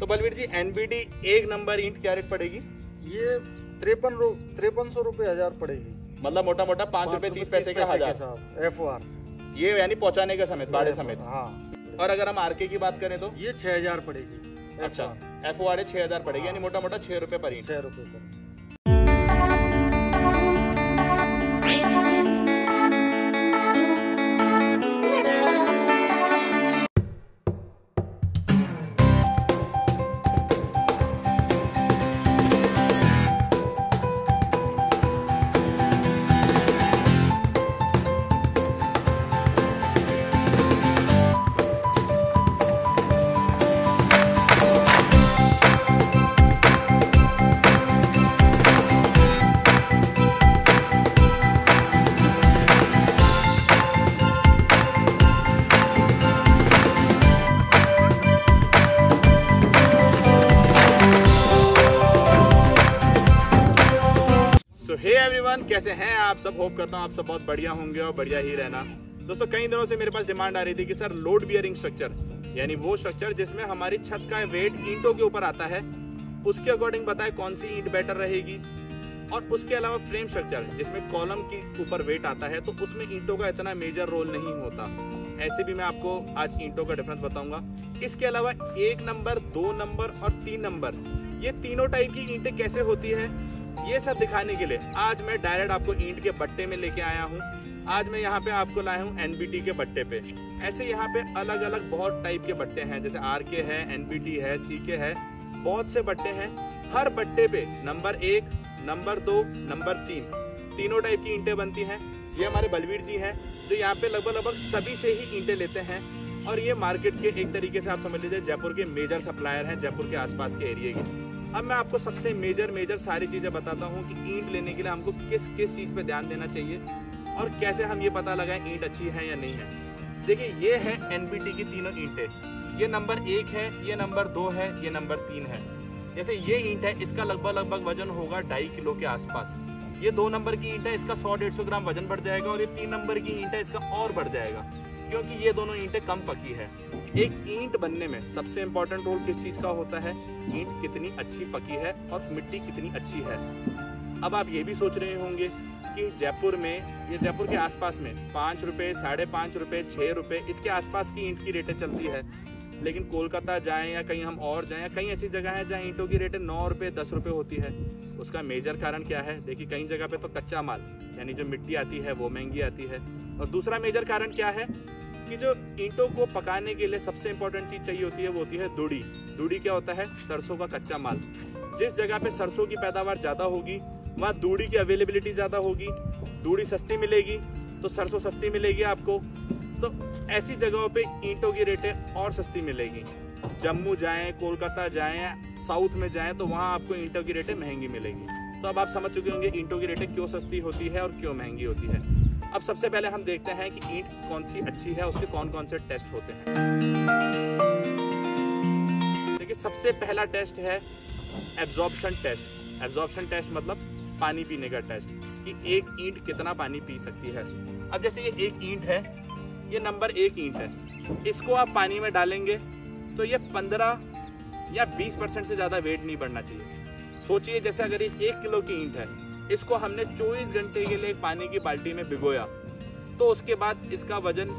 तो बलवीर जी एनबीडी एक नंबर ईंट क्या रेट पड़ेगी? ये तिरपन तिरपन सौ रुपये हज़ार पड़ेगी। मतलब मोटा मोटा पाँच रूपए तीस पैसे का हज़ार। एफ़ ओ आर ये यानी पहुँचाने का समेत बारह समेत। हाँ। और अगर हम आरके की बात करें तो? ये छह हज़ार पड़ेगी अच्छा एफ़ ओ आर छह हज़ार पड़ेगी यानी मोटा मोटा छह रुपए पर छह रूपए पर। कैसे हैं आप? सब होप करता हूँ आप सब बहुत बढ़िया होंगे और बढ़िया ही रहना। दोस्तों, कई दिनों से मेरे पास डिमांड आ रही थी कि, सर लोड बियरिंग स्ट्रक्चर यानी वो स्ट्रक्चर जिसमें हमारी छत का वेट ईंटों के ऊपर आता है, उसके अकॉर्डिंग बताए कौन सी ईंट बेटर रहेगी। और उसके अलावा फ्रेम स्ट्रक्चर जिसमें कॉलम के ऊपर वेट आता है तो उसमें ईंटों का इतना मेजर रोल नहीं होता। ऐसे भी मैं आपको आज ईंटों का डिफरेंस बताऊँगा। इसके अलावा एक नंबर दो नंबर और तीन नंबर ये तीनों टाइप की ईंटें कैसे होती है? ये सब दिखाने के लिए आज मैं डायरेक्ट आपको ईंट के बट्टे में लेके आया हूँ। आज मैं यहाँ पे आपको लाया हूँ एनबीटी के बट्टे पे। ऐसे यहाँ पे अलग अलग बहुत टाइप के बट्टे हैं, जैसे आर के है एनबीटी है सी के है। बहुत से बट्टे हैं। हर बट्टे पे नंबर एक, नंबर दो, नंबर तीन। तीनों टाइप की ईंटें बनती हैं। ये हमारे बलवीर जी हैं, जो यहाँ पे लगभग लगभग सभी से ही ईंटें लेते हैं। और ये मार्केट के एक तरीके से आप समझ लीजिए, जयपुर के मेजर सप्लायर हैं, जयपुर के आसपास के एरिया के। अब मैं आपको सबसे मेजर मेजर सारी चीज़ें बताता हूँ कि ईंट लेने के लिए हमको किस किस चीज़ पे ध्यान देना चाहिए और कैसे हम ये पता लगाएँ ईंट अच्छी है या नहीं है। देखिए, ये है एनबीटी की तीनों ईंटें। ये नंबर एक है, ये नंबर दो है, ये नंबर तीन है। जैसे ये ईंट है, इसका लगभग लगभग वज़न होगा ढाई किलो के आसपास। ये दो नंबर की ईंट है, इसका सौ डेढ़ सौ ग्राम वज़न बढ़ जाएगा और ये तीन नंबर की ईंट है, इसका और बढ़ जाएगा। क्योंकि ये दोनों ईंटें कम पकी है। एक ईंट बनने में सबसे इम्पोर्टेंट रोल किस चीज़ का होता है? ईंट कितनी अच्छी पकी है और मिट्टी कितनी अच्छी है? अब आप ये भी सोच रहे होंगे कि जयपुर में, ये जयपुर के आसपास में पाँच रुपये साढ़े पाँच रुपए छः रुपए, इसके आसपास की ईंट की रेटें चलती है। लेकिन कोलकाता जाएँ या कहीं हम और जाएँ कई ऐसी जगह है जहाँ ईंटों की रेटें नौ रुपये दस रुपये होती है। उसका मेजर कारण क्या है? देखिए कई जगह पे तो कच्चा माल, यानी जो मिट्टी आती है, वो महँगी आती है। और दूसरा मेजर कारण क्या है? कि जो ईंटों को पकाने के लिए सबसे इम्पोर्टेंट चीज़ चाहिए होती है, वो होती है दूड़ी दूड़ी क्या होता है? सरसों का कच्चा माल। जिस जगह पे सरसों की पैदावार ज़्यादा होगी, वहाँ दूड़ी की अवेलेबिलिटी ज़्यादा होगी दूड़ी सस्ती मिलेगी तो सरसों सस्ती मिलेगी आपको। तो ऐसी जगहों पे ईंटों की रेटें और सस्ती मिलेगी। जम्मू जाएँ, कोलकाता जाएँ, साउथ में जाएँ तो वहाँ आपको ईंटों की रेटें महँगी मिलेगी। तो अब आप समझ चुके होंगे ईंटों की रेटें क्यों सस्ती होती है और क्यों महँगी होती है। अब सबसे पहले हम देखते हैं कि ईंट कौन सी अच्छी है, उसके कौन कौन से टेस्ट होते हैं। देखिए, सबसे पहला टेस्ट है एब्जॉर्प्शन टेस्ट एब्जॉर्प्शन टेस्ट मतलब पानी पीने का टेस्ट कि एक ईंट कितना पानी पी सकती है। अब जैसे ये एक ईंट है, ये नंबर एक ईंट है, इसको आप पानी में डालेंगे तो ये पंद्रह या बीस परसेंट से ज़्यादा वेट नहीं बढ़ना चाहिए। सोचिए, जैसे अगर ये एक किलो की ईंट है इसको हमने 24 घंटे के लिए पानी की बाल्टी में भिगोया। तो उसके बाद इसका वज़न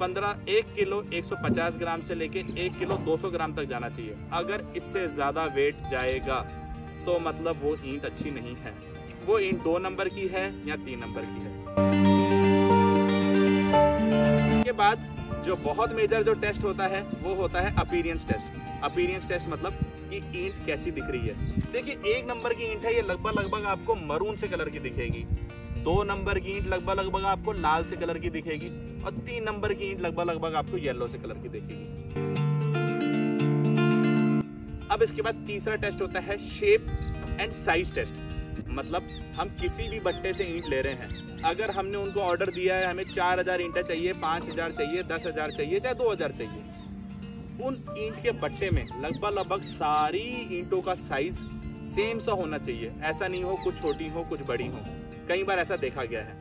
15 एक किलो 150 ग्राम से लेके एक किलो 200 ग्राम तक जाना चाहिए। अगर इससे ज़्यादा वेट जाएगा तो मतलब वो ईंट अच्छी नहीं है। वो ईंट दो नंबर की है या तीन नंबर की है। के बाद जो बहुत मेजर जो टेस्ट होता है, वो होता है अपीरियंस टेस्ट। अपीरियंस टेस्ट मतलब कि ईंट कैसी दिख रही है? देखिए, एक नंबर की ईंट है, ये लगभग लगभग आपको मरून से कलर की दिखेगी। दो नंबर की ईंट लगभग लगभग आपको लाल से कलर की दिखेगी और तीन नंबर की ईंट लगभग लगभग आपको येलो से कलर की दिखेगी। अब इसके बाद तीसरा टेस्ट होता है शेप एंड साइज़ टेस्ट मतलब हम किसी भी बट्टे से ईंट ले रहे हैं। अगर हमने उनको ऑर्डर दिया है, हमें चार हज़ार ईंटा चाहिए, पाँच हज़ार चाहिए, दस हज़ार चाहिए, चाहे दो हज़ार चाहिए। उन ईंट के बट्टे में लगभग लगभग सारी ईंटों का साइज़ सेम सा होना चाहिए। ऐसा नहीं हो कुछ छोटी हो, कुछ बड़ी हो। कई बार ऐसा देखा गया है।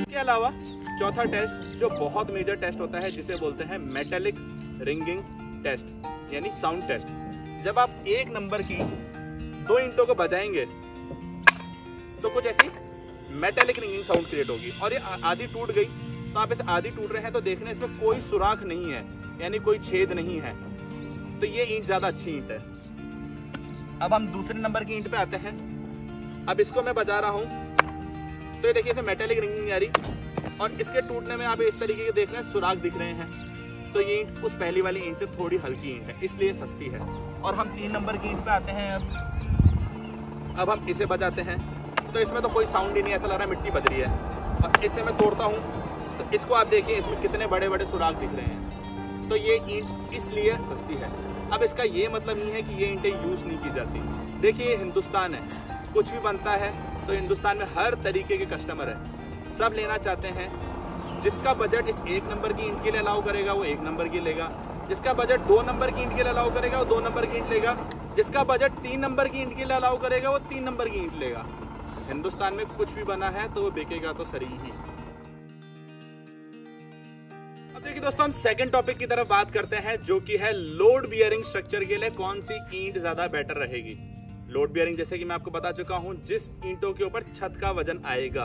इसके अलावा चौथा टेस्ट जो बहुत मेजर टेस्ट होता है, जिसे बोलते हैं मेटेलिक रिंगिंग टेस्ट यानी साउंड टेस्ट जब आप एक नंबर की दो ईंटों को बजाएँगे तो कुछ ऐसी मेटेलिक रिंगिंग साउंड क्रिएट होगी। और ये आधी टूट गई। तो आप इसे आधी टूट रहे हैं तो देखने इसमें कोई सुराख नहीं है, यानी कोई छेद नहीं है। तो ये ईंट ज़्यादा अच्छी ईंट है। अब हम दूसरे नंबर की ईंट पे आते हैं। अब इसको मैं बजा रहा हूँ। तो ये देखिए, इसे मेटेलिक रिंगिंग आ रही। और इसके टूटने में आप इस तरीके के देख रहे हैं, सुराख दिख रहे हैं। तो ये ईंट उस पहली वाली ईंट से थोड़ी हल्की ईंट है, इसलिए सस्ती है। और हम तीन नंबर की ईंट पे आते हैं अब। अब हम इसे बजाते हैं। तो इसमें तो कोई साउंड ही नहीं ऐसा लग रहा है मिट्टी बज रही है। और इसे मैं तोड़ता हूँ। तो इसको आप देखिए, इसमें कितने बड़े बड़े सुराख दिख रहे हैं। तो ये ईंट इसलिए सस्ती है। अब इसका ये मतलब नहीं है कि ये ईंटें यूज़ नहीं की जाती। देखिए, ये हिंदुस्तान है। कुछ भी बनता है तो हिंदुस्तान में हर तरीके के कस्टमर है। सब लेना चाहते हैं। जिसका बजट इस एक नंबर की ईंट के लिए अलाउ करेगा, वो एक नंबर की लेगा। जिसका बजट दो नंबर की ईंट के लिए अलाउ करेगा, वो दो नंबर की ईंट लेगा। जिसका बजट तीन नंबर की ईंट के लिए अलाउ करेगा, वो तीन नंबर की ईंट लेगा। हिंदुस्तान में कुछ भी बना है तो वो बिकेगा तो सही ही। दोस्तों, हम सेकंड टॉपिक की तरफ़ बात करते हैं, जो कि है लोड बियरिंग स्ट्रक्चर के लिए कौन सी ईंट ज़्यादा बेटर रहेगी। लोड बियरिंग जैसे कि मैं आपको बता चुका हूँ, जिस ईंटों के ऊपर छत का वज़न आएगा।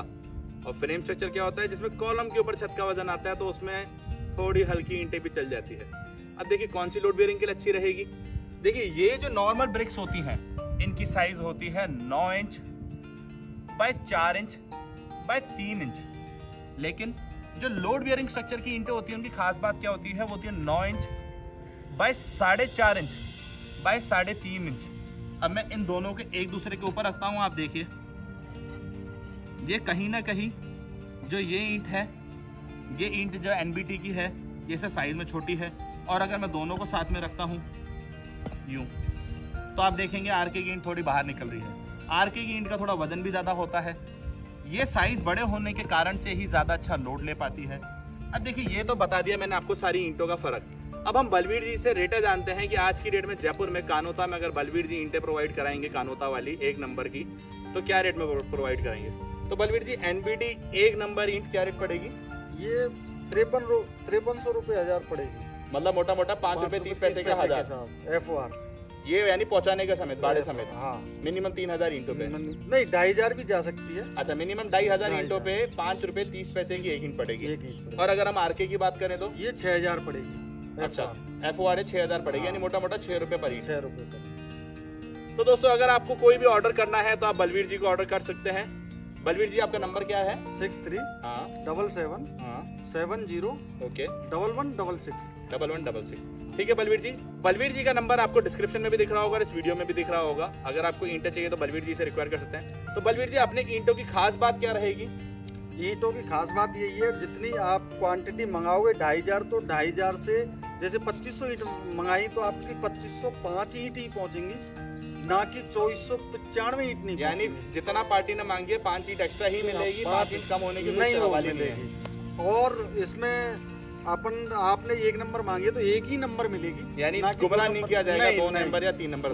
और फ्रेम स्ट्रक्चर क्या होता है, जिसमें कॉलम के ऊपर छत का वज़न आता है तो उसमें थोड़ी हल्की ईंटें भी चल जाती है। अब देखिए, कौन सी लोड बियरिंग के लिए अच्छी रहेगी? देखिए, ये जो नॉर्मल ब्रिक्स होती हैं, इनकी साइज़ होती है नौ इंच बाय चार इंच बाय तीन इंच। लेकिन जो लोड बियरिंग स्ट्रक्चर की इंटें होती है, उनकी खास बात क्या होती है? वो होती है नौ इंच बाय साढ़े चार इंच बाय साढ़े तीन इंच। अब मैं इन दोनों के एक दूसरे के ऊपर रखता हूँ, आप देखिए। ये कहीं ना कहीं जो ये ईंट है, ये ईंट जो एनबीटी की है, ये साइज़ में छोटी है। और अगर मैं दोनों को साथ में रखता हूँ, यूँ तो आप देखेंगे आर के की ईंट थोड़ी बाहर निकल रही है। आर के की ईंट का थोड़ा वज़न भी ज़्यादा होता है। ये साइज़ बड़े होने के कारण से ही ज़्यादा अच्छा लोड ले पाती है। अब देखिए ये तो बता दिया मैंने आपको सारी ईंटों का फ़र्क। अब हम बलवीर जी से रेटें जानते हैं कि आज की डेट में जयपुर में कानोता में अगर बलवीर जी ईंटें प्रोवाइड कराएँगे कानोता वाली एक नंबर की तो क्या रेट में प्रोवाइड कराएँगे? तो बलवीर जी एनबीडी एक नंबर ईंट क्या रेट पड़ेगी? ये तिरपन तिरपन सौ रुपये हज़ार पड़ेगी। मतलब मोटा मोटा पाँच रुपए तीस पैसे का हज़ार। एफ़ ओ आर ये यानी पहुँचाने के समेत बाड़े समेत। हाँ मिनिमम तीन हज़ार ईंटों पे। नहीं ढाई हज़ार भी जा सकती है। अच्छा मिनिमम ढाई हज़ार ईंटों पे पाँच रूपए तीस पैसे की एक ईंट पड़ेगी। और अगर हम आरके की बात करें तो? ये छह हज़ार पड़ेगी। अच्छा एफ़ ओ आर छह हज़ार पड़ेगी हाँ। यानी मोटा मोटा छह रूपए पर ईंट। छह रूपए पर तो दोस्तों अगर आपको कोई भी ऑर्डर करना है तो आप बलवीर जी को ऑर्डर कर सकते हैं। बलवीर जी आपका नंबर क्या है? सिक्स थ्री हाँ। डबल सेवन हाँ। Seven zero okay. Double one double six. Double one double six. ठीक है बलवीर जी। बलवीर जी का नंबर आपको डिस्क्रिप्शन में भी दिख रहा होगा इस वीडियो में भी दिख रहा होगा। अगर आपको ईंटें चाहिए तो बलवीर जी से रिक्वायर कर सकते हैं। तो बलवीर जी अपने ईंटों की खास बात क्या रहेगी? ईंटों की खास बात यही है जितनी आप क्वांटिटी मंगाओगे ढाई हज़ार तो ढाई हज़ार से जैसे पच्चीस सौ ईट मंगाई तो आपकी पच्चीस सौ पाँच ईट ही पहुंचेंगी। ना कि चौबीस सौ पचानवे ईट नहीं यानी जितना पार्टी ने मांगी है पाँच ईट एक्स्ट्रा ही मिलेगी पाँच पाँच ईट कम होने की नहीं हो ही है। मिलेगी और इसमें अपन आपने एक नंबर मांगी है तो एक ही नंबर मिलेगी। यानी गुमराह नहीं किया जाएगा नहीं, दो। नंबर या तीन नंबर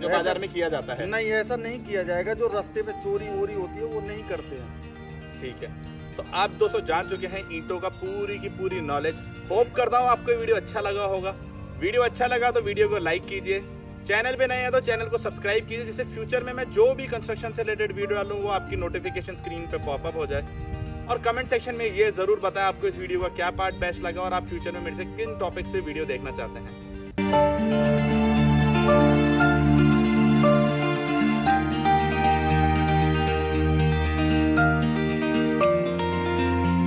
जो बाज़ार में किया जाता है। नहीं ऐसा नहीं किया जाएगा जो रास्ते पे चोरी वोरी होती है वो नहीं करते हैं। ठीक है। तो आप दोस्तों जान चुके हैं ईंटों का पूरी की पूरी नॉलेज होप करता हूँ आपको वीडियो अच्छा लगा होगा। वीडियो अच्छा लगा तो वीडियो को लाइक कीजिए। चैनल पे नए हैं तो चैनल को सब्सक्राइब कीजिए जिससे फ्यूचर में मैं जो भी कंस्ट्रक्शन से रिलेटेड वीडियो डालूँ वो आपकी नोटिफिकेशन स्क्रीन पे पॉपअप हो जाए। और कमेंट सेक्शन में ये ज़रूर बताएँ आपको इस वीडियो का क्या पार्ट बेस्ट लगा और आप फ्यूचर में मेरे से किन टॉपिक्स पे वीडियो देखना चाहते हैं।